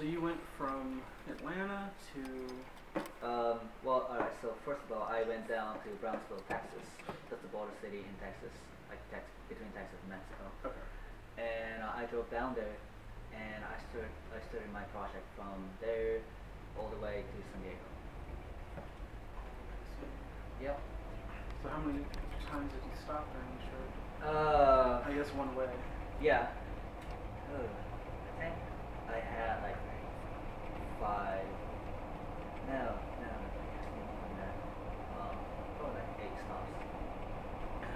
So you went from Atlanta to Um, well, alright, so first of all, I went down to Brownsville, Texas. That's the border city in Texas, like tex- between Texas and Mexico. okay. And uh, I drove down there, and I started, I started my project from there all the way to San Diego. So, Yep. so how many times did you stop during the trip? Uh, I guess one way. yeah. Oh, I think I had like five. No, no, more. Um, probably like eight stops.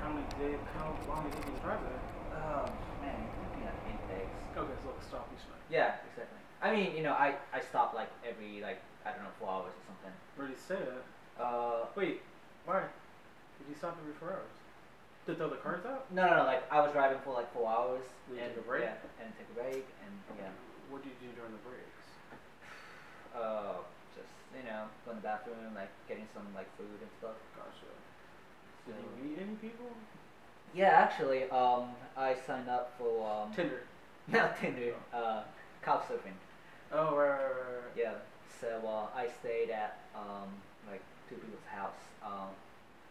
How many days? How long did you drive there? Oh man, it took me like eight days. Okay, so like stop each night. Yeah, exactly. I mean, you know, I I stop like every like I don't know four hours or something. Where did you stay at? Uh, Wait, why? Did you stop every four hours? To throw the cards out? no, no, no. Like I was driving for like four hours Did and take a break? yeah, and take a break and yeah. What did you do during the breaks? Uh, just you know, going to the bathroom, like getting some like food and stuff. Gotcha. So, Did you meet any people? yeah, actually, um, I signed up for um, Tinder. not Tinder, uh, couchsurfing. Oh, right, right, right, right. Yeah. So uh, I stayed at um, like two people's house um,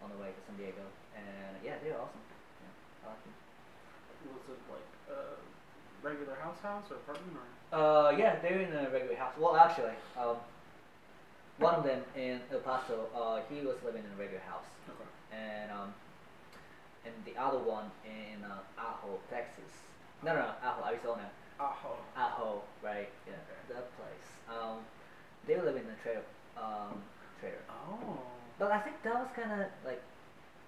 on the way to San Diego, and yeah, they were awesome. Yeah, I like them. Was it like a regular house house or apartment or? Uh, yeah, they're in a regular house. Well, actually, um, one of them in El Paso, uh, he was living in a regular house, Okay. and um, and the other one in uh, Ajo, Texas. No, no, no, Ajo, Arizona. Aho. Ajo, right? Yeah, that place. Um, they were living in a trailer, um, trailer. Oh. But I think that was kind of like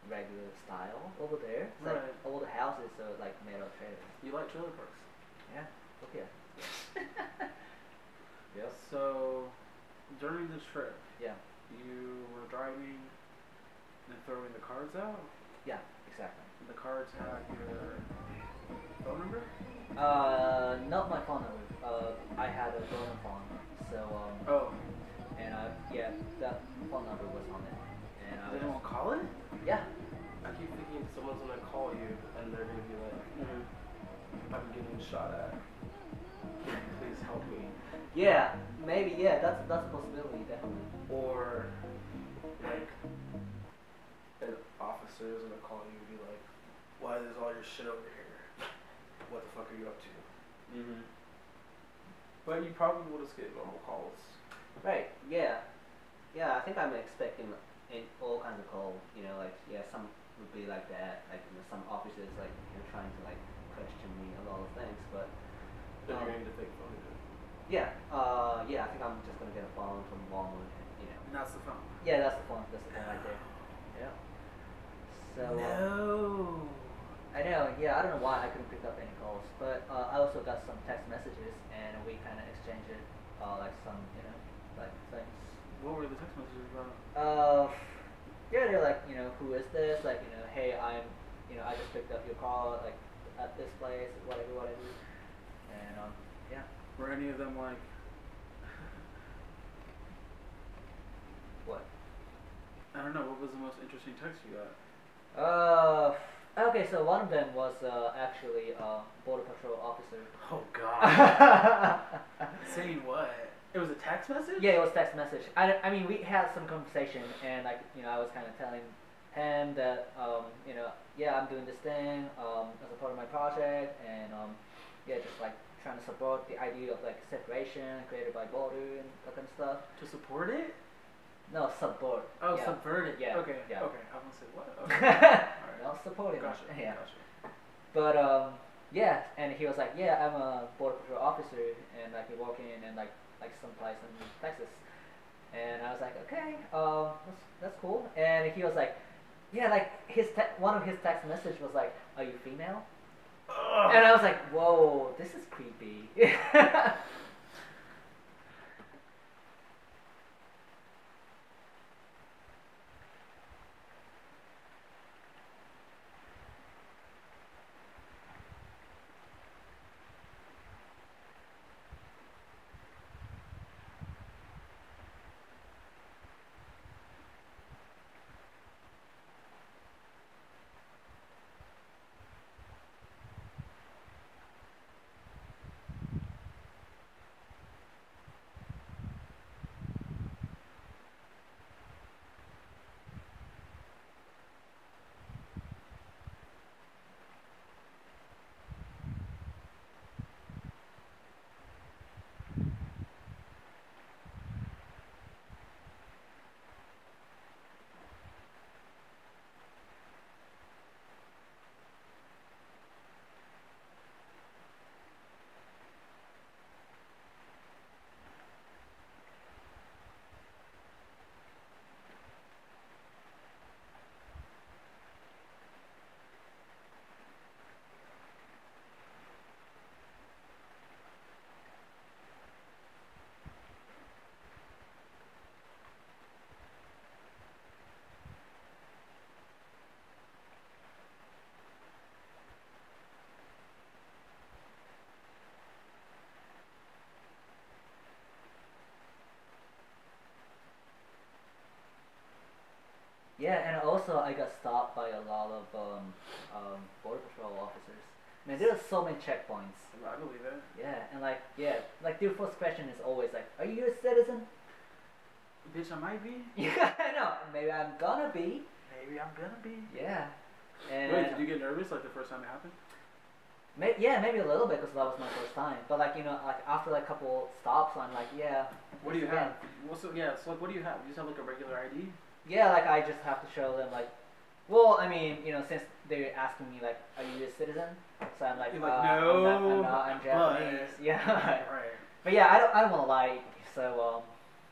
regular style over there. It's like Right. all the houses are like made of trailers. You like trailer parks? Yeah. Okay. Yes. So, during the trip, Yeah. you were driving and throwing the cards out. Yeah. Exactly. And the cards had your phone number. Uh, not my phone number. Uh, I had a donor phone. So um, Oh. and uh, yeah, that phone number was on it. Getting shot at. Please help me. Yeah. Maybe. Yeah. That's that's a possibility. Definitely. Or like an officer is gonna call you and be like, Why is all your shit over here? What the fuck are you up to? Mm-hmm. But you probably will just get normal calls. Right. Yeah. Yeah. I think I'm expecting in all kinds of calls. You know, like yeah, some would be like that. Like you know, some officers like you're trying to like question me a lot of things, but Then Um, you're gonna get fake phone again. yeah. Uh, yeah. I think I'm just gonna get a phone from Walmart. And, you know. And that's the phone. Yeah, that's the phone. That's the phone right there. Yeah. So. uh, no. I know, yeah, I don't know why I couldn't pick up any calls, but uh, I also got some text messages and we kind of exchanged it, uh, like some, you know, like things. What were the text messages about? Uh, yeah, they're like, you know, who is this? Like, you know, hey, I'm, you know, I just picked up your call, like, at this place, whatever, whatever. And, um, yeah. Were any of them like? What? I don't know. What was the most interesting text you got? Uh, okay, so one of them was uh, actually a Border Patrol officer. Oh God. Saying what? It was a text message. Yeah, it was text message. I, I mean, we had some conversation, and like, you know, I was kind of telling him that, um, you know, yeah, I'm doing this thing um, as a part of my project, and um, yeah, just like trying to support the idea of like separation created by border and that kind of stuff. To support it? No, support. Oh, yeah. subvert it. Yeah, Okay. yeah. Okay. I was gonna say what? Okay. no, supporting. Gotcha. Yeah. Gotcha. But um, yeah, and he was like, yeah, I'm a border patrol officer, and like you're working in like like some place in Texas, and I was like, okay, um, that's, that's cool. And he was like, yeah, like his te- one of his text message was like, are you female? And I was like, whoa, this is creepy. Yeah, and also I got stopped by a lot of um, um, border patrol officers. Man, there are so many checkpoints. I believe it. Yeah, and like yeah, like their first question is always like, "Are you a citizen?" Bitch, I might be. Yeah, I know. Maybe I'm gonna be. Maybe I'm gonna be. Yeah. And Wait, did you get nervous like the first time it happened? May- yeah, maybe a little bit because that was my first time. But like you know, like after like a couple stops, I'm like, yeah, What do you Again. have? What's the, yeah, so like, what do you have? You just have like a regular ID? Yeah, like I just have to show them like, well, I mean, you know, since they're asking me like, are you a citizen? So I'm like, You're like, uh, I'm not, I'm "No, not, I'm but-" Japanese. Yeah. Right. But yeah, I don't, I don't want to lie. So um,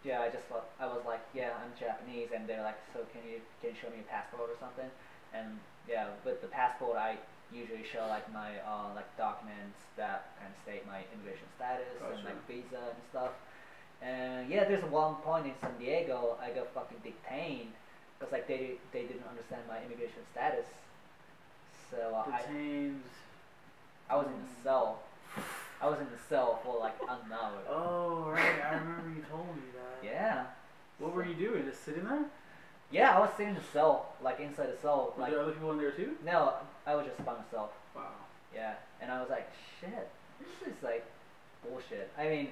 yeah, I just thought, I was like, yeah, I'm Japanese, and they're like, so can you can you show me a passport or something? And yeah, with the passport, I usually show like my uh, like documents that kind of state my immigration status and like visa and stuff. And yeah, there's one point in San Diego, I got fucking detained because like they they didn't understand my immigration status. So uh, I Detained. I was in a cell. I was in the cell for like an hour. Oh, right. I remember you told me that. Yeah. What were you doing? Just sitting there? Yeah, I was sitting in the cell, like inside the cell. Were Like there other people in there too? no, I was just by myself. Wow. Yeah, and I was like, shit, this is like bullshit. I mean,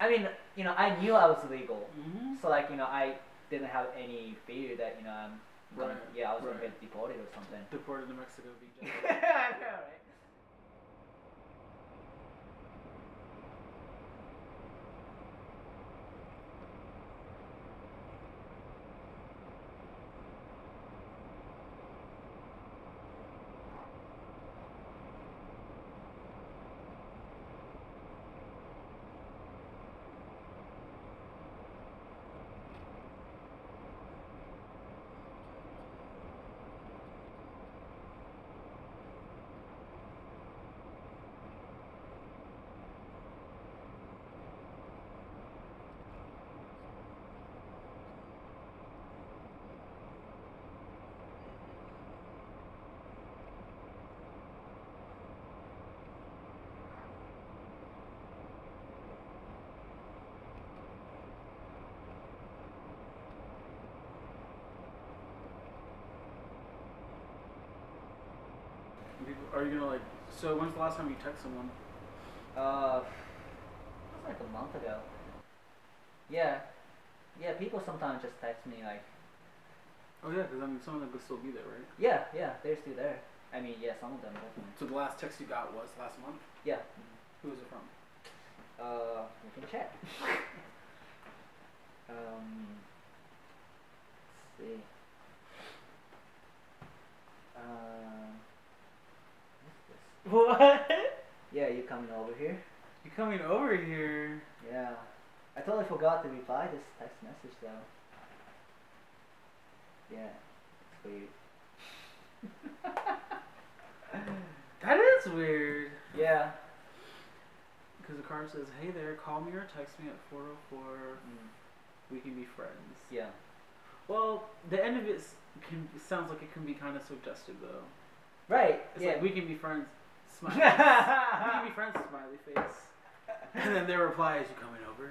I mean, you know, I knew I was legal, Mm-hmm. so like, you know, I didn't have any fear that you know I'm gonna, Right, yeah, I was gonna get deported or something. Deported to Mexico. Be I know, right? People- Are you gonna like? So when's the last time you text someone? Uh, it was like a month ago. Yeah, yeah. People sometimes just text me like, Oh yeah, because I mean some of them could still be there, right? yeah, yeah, they're still there. I mean, yeah, some of them definitely. So the last text you got was last month. Yeah. Who was it from? Uh, we can check. um, let's see. This? What? Yeah, you coming over here? You coming over here? Yeah. I totally forgot to reply this text message though. Yeah, it's weird. That is weird. Yeah. Because the card says, "Hey there, call me or text me at 404. Mm, We can be friends." yeah. Well, the end of it can sounds like it can be kind of suggestive though. Right. It's yeah. like we can be friends. Smiley. face. we can be friends. Smiley face. And then their reply is, "You coming over?"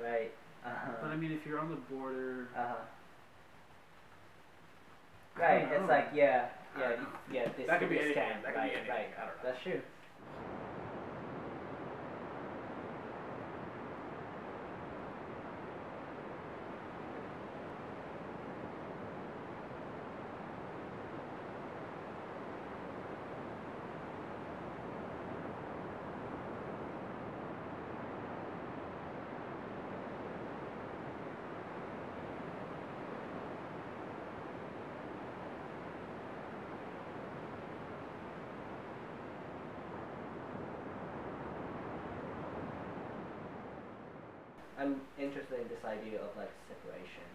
right. Uh But I mean, if you're on the border, Uh huh. Right. It's like yeah, yeah, yeah. This That could be this anything. can, That could be right, anything. Right. I don't know. That's true. I'm interested in this idea of like separation.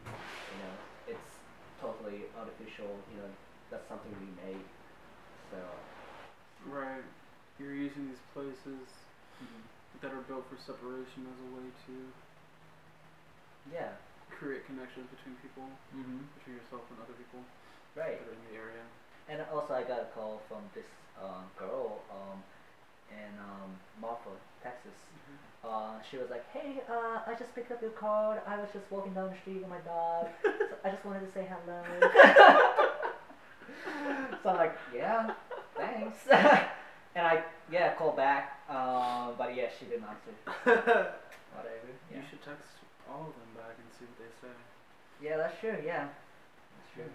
You know, it's totally artificial. You know, that's something we made. So. right? You're using these places mhm. that are built for separation as a way to Yeah. create connections between people, Mm-hmm. between yourself and other people Right. that are in the area. And also, I got a call from this uh, girl. Um, in um, Marfa, Texas. Mhm. Uh, she was like, "Hey, uh, I just picked up your card. I was just walking down the street with my dog. so I just wanted to say hello." so I'm like, "Yeah, thanks." and I yeah called back, um, but yeah, she didn't answer. Whatever. Yeah. You should text all of them back and see what they say. Yeah, that's true. Yeah, that's true.